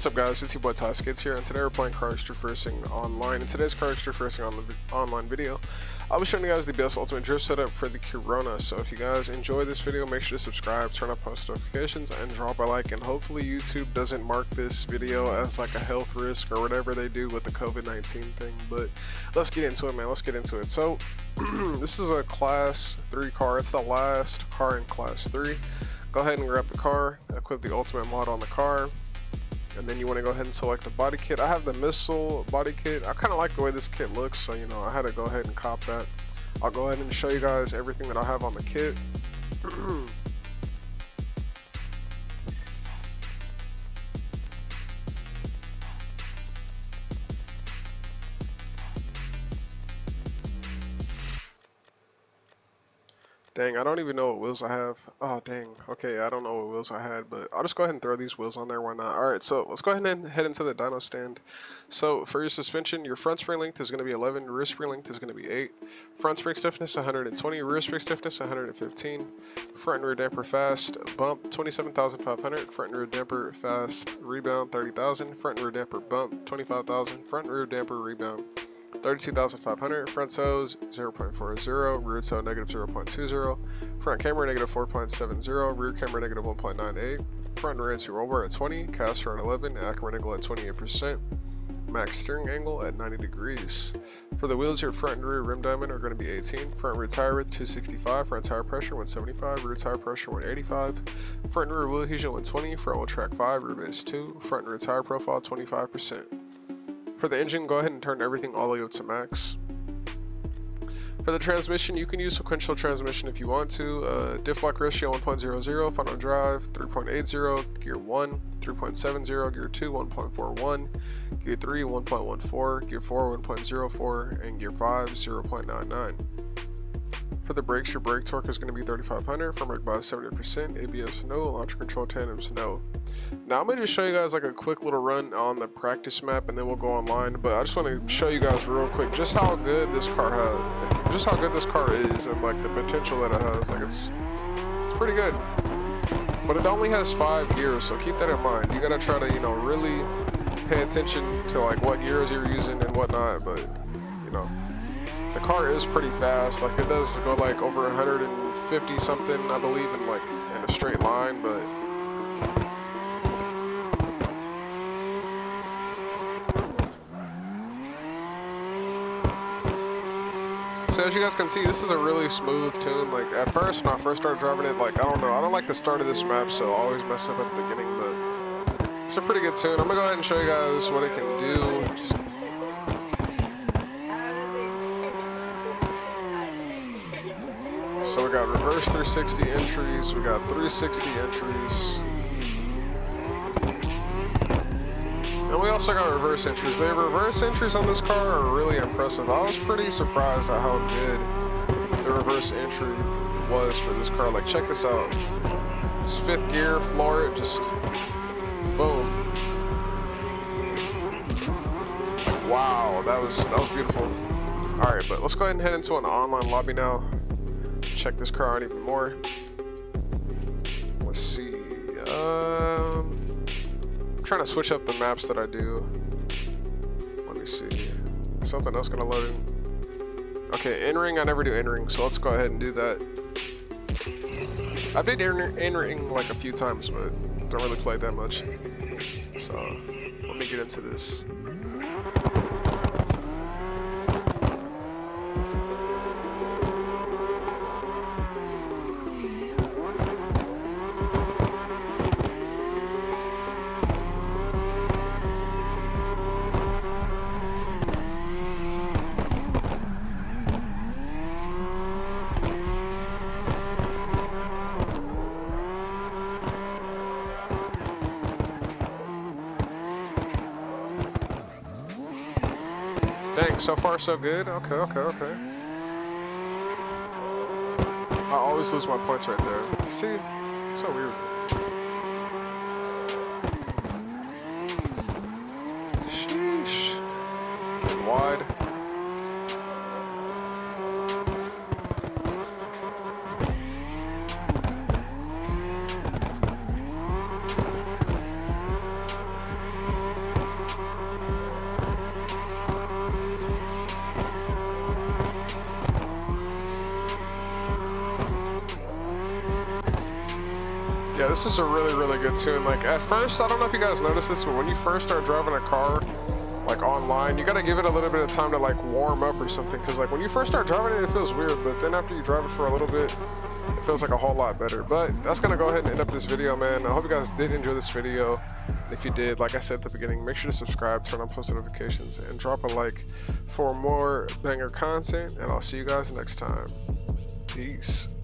What's up guys, it's your boy Ty SkiDDz here and today we're playing CarX Drift Online. In today's CarX Drift on online video, I'll be showing you guys the best ultimate drift setup for the Corona. So if you guys enjoy this video, make sure to subscribe, turn on post notifications, and drop a like. And hopefully YouTube doesn't mark this video as like a health risk or whatever they do with the COVID-19 thing. But let's get into it man, let's get into it. So this is a class 3 car, it's the last car in class 3. Go ahead and grab the car, equip the ultimate mod on the car, and then you want to go ahead and select the body kit. I have the missile body kit. I kind of like the way this kit looks, so you know I had to go ahead and cop that. I'll go ahead and show you guys everything that I have on the kit. Dang, I don't even know what wheels I have. Oh, dang. Okay, I don't know what wheels I had, but I'll just go ahead and throw these wheels on there. Why not? Alright, so let's go ahead and head into the dyno stand. So, for your suspension, your front spring length is going to be 11, rear spring length is going to be 8, front spring stiffness 120, rear spring stiffness 115, front and rear damper fast, bump 27,500, front and rear damper fast, rebound 30,000, front and rear damper bump 25,000, front and rear damper rebound 32,500, front toes 0.40, rear toe negative 0.20, front camber negative 4.70, rear camber negative 1.98, front and rear anti-roll bar at 20, caster at 11, Ackerman angle at 28%, max steering angle at 90 degrees. For the wheels, your front and rear rim diameter are going to be 18, front rear tire width 265, front tire pressure 175, rear tire pressure 185, front and rear wheel adhesion 120, front wheel track 5, rear base 2, front and rear tire profile 25%. For the engine, go ahead and turn everything all the way up to max. For the transmission, you can use sequential transmission if you want to. Uh, diff lock ratio 1.00, front drive 3.80, gear 1 3.70, gear 2 1.41, gear 3 1.14, gear 4 1.04, and gear 5 0.99. For the brakes, your brake torque is going to be 3500, front brake bias 70%, ABS no, launch control tandems no. Now I'm going to just show you guys like a quick little run on the practice map and then we'll go online, but I just want to show you guys real quick just how good this car has, just how good this car is and like the potential that it has, like it's, it's pretty good. But it only has five gears, so keep that in mind. You got to try to, you know, really pay attention to like what gears you're using and whatnot, but you know, the car is pretty fast. Like it does go like over 150 something, I believe, in like in a straight line, but. So as you guys can see, this is a really smooth tune. Like at first, when I first started driving it, like I don't know, I don't like the start of this map, so I always mess up at the beginning. But it's a pretty good tune. I'm gonna go ahead and show you guys what it can do. Just we got reverse 360 entries, we got 360 entries. And we also got reverse entries. The reverse entries on this car are really impressive. I was pretty surprised at how good the reverse entry was for this car. Like, check this out. Just fifth gear, floor it, just boom. wow, that was that was beautiful. All right, but let's go ahead and head into an online lobby now check this car out even more. Let's see. Um, I'm trying to switch up the maps that I do. Let me see. Something else gonna load in. Okay, in-ring, I never do in-ring, so let's go ahead and do that. I've did in-ring like a few times, but don't really play that much. So, let me get into this. Dang, so far so good. Okay, okay, okay. I always lose my points right there. See, it's so weird. Sheesh. Wide. This is a really, really good tune. Like, at first, I don't know if you guys noticed this, but when you first start driving a car, like online, you gotta give it a little bit of time to like warm up or something. Cause like when you first start driving it, it feels weird, but then after you drive it for a little bit, it feels like a whole lot better. But that's gonna go ahead and end up this video, man. I hope you guys did enjoy this video. If you did, like I said at the beginning, make sure to subscribe, turn on post notifications, and drop a like for more banger content. And I'll see you guys next time. Peace.